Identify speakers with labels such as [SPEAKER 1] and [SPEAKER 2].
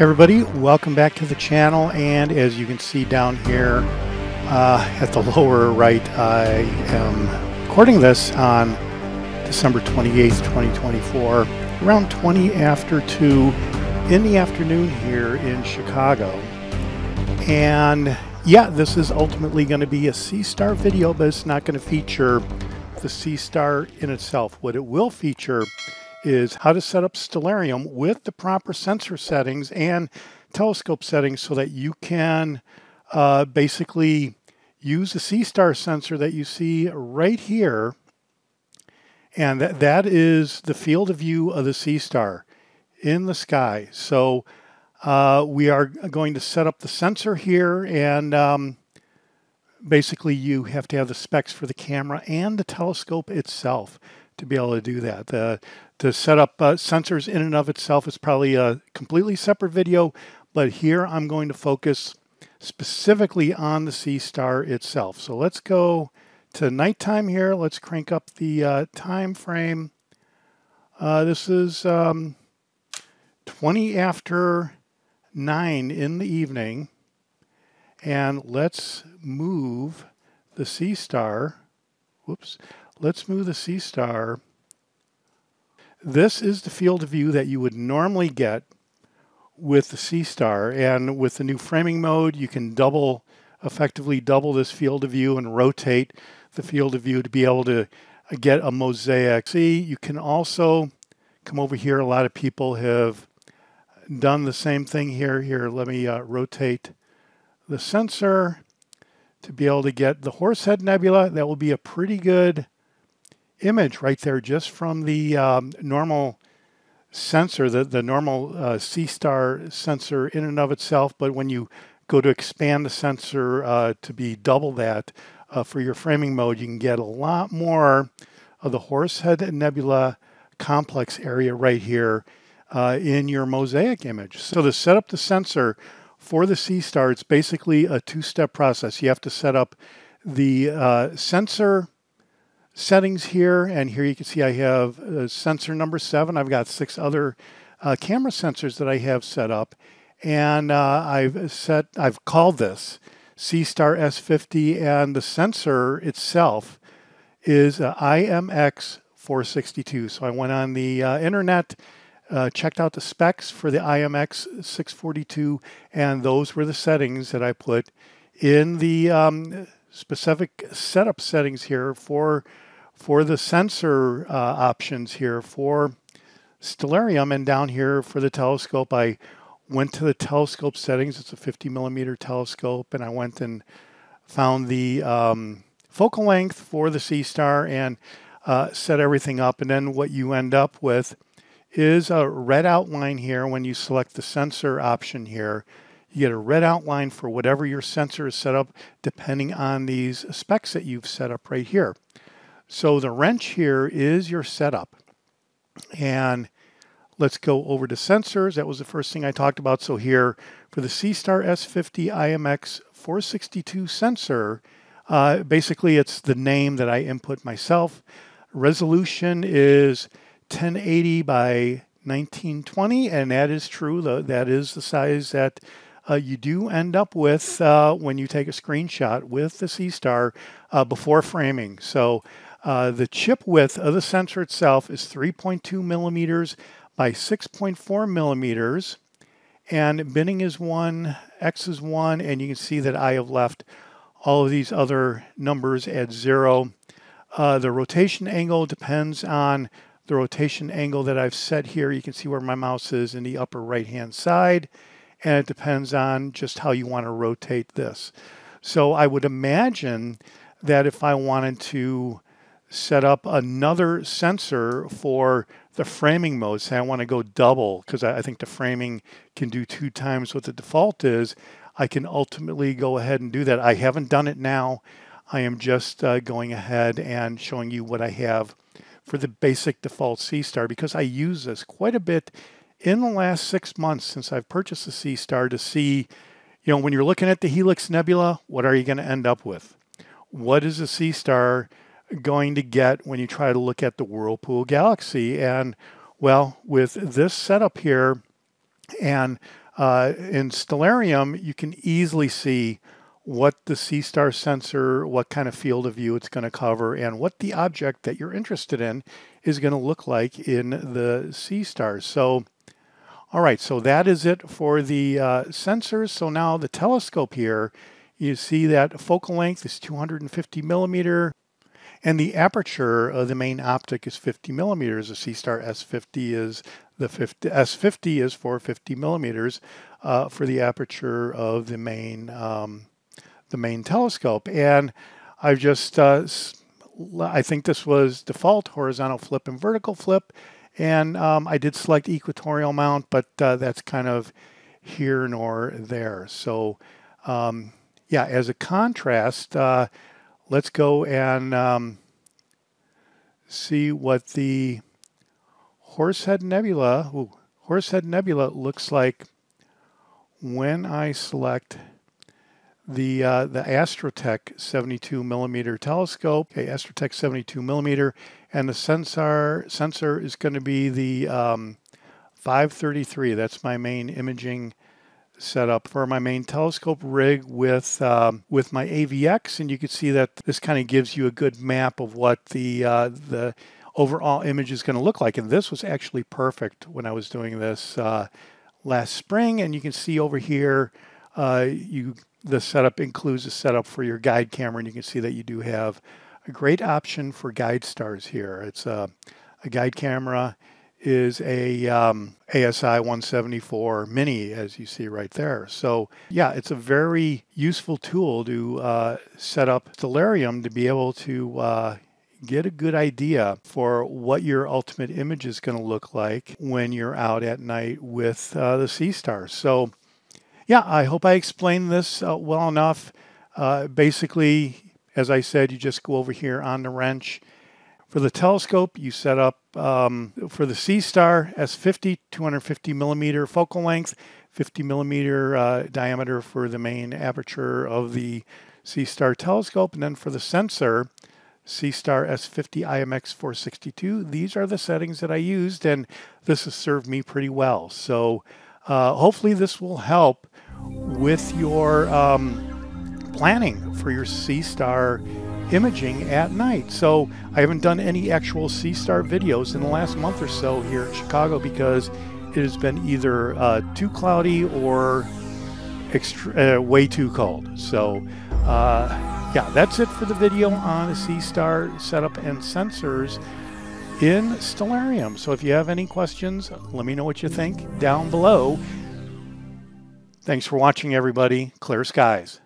[SPEAKER 1] everybody welcome back to the channel and as you can see down here uh, at the lower right I am recording this on December 28th 2024 around 20 after 2 in the afternoon here in Chicago. And yeah this is ultimately going to be a Seestar video but it's not going to feature the Seestar in itself. What it will feature is how to set up Stellarium with the proper sensor settings and telescope settings so that you can uh, basically use the Seestar sensor that you see right here. And that, is the field of view of the Seestar in the sky. So uh, we are going to set up the sensor here and um, basically you have to have the specs for the camera and the telescope itself to be able to do that. The, to set up uh, sensors in and of itself is probably a completely separate video, but here I'm going to focus specifically on the Seestar itself. So let's go to nighttime here. Let's crank up the uh, time frame. Uh, this is um, 20 after 9 in the evening. And let's move the Seestar. Whoops. Let's move the Seestar. this is the field of view that you would normally get with the Seestar. And with the new framing mode, you can double, effectively double this field of view and rotate the field of view to be able to uh, get a mosaic. See, you can also come over here. A lot of people have done the same thing here. Here, let me uh, rotate the sensor to be able to get the Horsehead Nebula. That will be a pretty good image right there just from the um, normal sensor, the, the normal uh, Seestar sensor in and of itself. But when you go to expand the sensor uh, to be double that uh, for your framing mode, you can get a lot more of the Horsehead Nebula complex area right here uh, in your mosaic image. So to set up the sensor for the Seestar, it's basically a two-step process. You have to set up the uh, sensor settings here, and here you can see I have uh, sensor number seven. I've got six other uh, camera sensors that I have set up, and uh, I've set, I've called this Seestar S50, and the sensor itself is IMX 462. So I went on the uh, internet, uh, checked out the specs for the IMX 642, and those were the settings that I put in the um, specific setup settings here for for the sensor uh, options here for Stellarium and down here for the telescope, I went to the telescope settings. It's a 50 millimeter telescope, and I went and found the um, focal length for the Seestar and uh, set everything up. And then what you end up with is a red outline here when you select the sensor option here. You get a red outline for whatever your sensor is set up depending on these specs that you've set up right here. So the wrench here is your setup. And let's go over to sensors. That was the first thing I talked about. So here for the Seestar S50 IMX 462 sensor, uh, basically it's the name that I input myself. Resolution is 1080 by 1920, and that is true. That is the size that uh, you do end up with uh, when you take a screenshot with the Seestar uh, before framing. So uh, the chip width of the sensor itself is 3.2 millimeters by 6.4 millimeters. And binning is 1, X is 1, and you can see that I have left all of these other numbers at 0. Uh, the rotation angle depends on the rotation angle that I've set here. You can see where my mouse is in the upper right hand side, and it depends on just how you want to rotate this. So I would imagine that if I wanted to set up another sensor for the framing mode. Say I want to go double because I, think the framing can do two times what the default is. I can ultimately go ahead and do that. I haven't done it now. I am just uh, going ahead and showing you what I have for the basic default Seestar because I use this quite a bit in the last six months since I've purchased the Seestar to see, you know, when you're looking at the Helix Nebula, what are you going to end up with? What is a Seestar going to get when you try to look at the Whirlpool Galaxy. And well, with this setup here and Uh, in Stellarium, you can easily see what the Seestar sensor, what kind of field of view it's going to cover, and what the object that you're interested in is going to look like in the Seestar. So, all right, so that is it for the uh, sensors. So now the telescope here, you see that focal length is 250 millimeter, and the aperture of the main optic is 50 millimeters. The Seestar S50 is the 50, S50 is 450 millimeters uh, for the aperture of the main um, the main telescope. And I've just, uh, I think this was default horizontal flip and vertical flip. And um, I did select equatorial mount, but uh, that's kind of here nor there. So um, yeah, as a contrast, uh, let's go and um, see what the Horsehead Nebula, ooh, Horsehead Nebula looks like when I select the uh, the Astrotech 72 millimeter telescope, okay, Astrotech 72 millimeter, and the sensor sensor is going to be the um, 533. That's my main imaging setup for my main telescope rig with um, with my AVX, and you can see that this kind of gives you a good map of what the uh, the overall image is going to look like. And this was actually perfect when I was doing this uh, last spring, and you can see over here. Uh, you the setup includes a setup for your guide camera, and you can see that you do have a great option for guide stars here. It's a, a guide camera is a um, ASI 174 mini, as you see right there. So yeah, it's a very useful tool to uh, set up Stellarium to be able to uh, get a good idea for what your ultimate image is going to look like when you're out at night with uh, the stars. So yeah, I hope I explained this uh, well enough. Uh, basically, as I said, you just go over here on the wrench. For the telescope, you set up um, for the Seestar S50, 250 millimeter focal length, 50 millimeter uh, diameter for the main aperture of the Seestar telescope. And then for the sensor, Seestar S50 IMX 462, these are the settings that I used, and this has served me pretty well. So uh, hopefully this will help with your um, planning for your Seestar imaging at night. So I haven't done any actual Seestar videos in the last month or so here in Chicago because it has been either uh, too cloudy or extra, uh, way too cold. So uh, yeah, that's it for the video on the Seestar setup and sensors in Stellarium. So if you have any questions, let me know what you think down below. Thanks for watching, everybody. Clear skies.